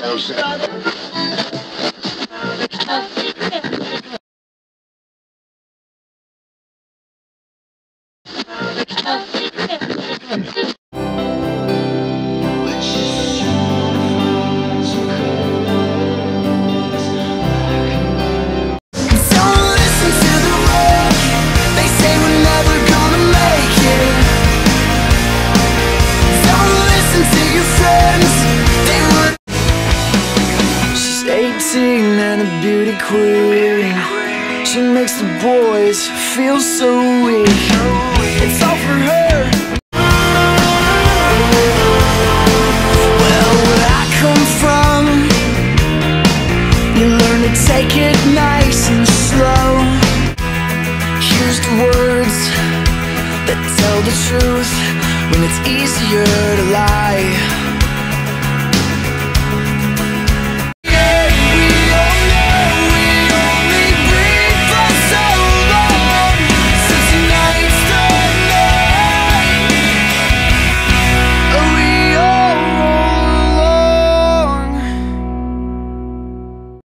Don't 18 and a beauty queen. She makes the boys feel so weak. It's all for her. Well, where I come from? You learn to take it nice and slow. Words that tell the truth When it's easier to lie.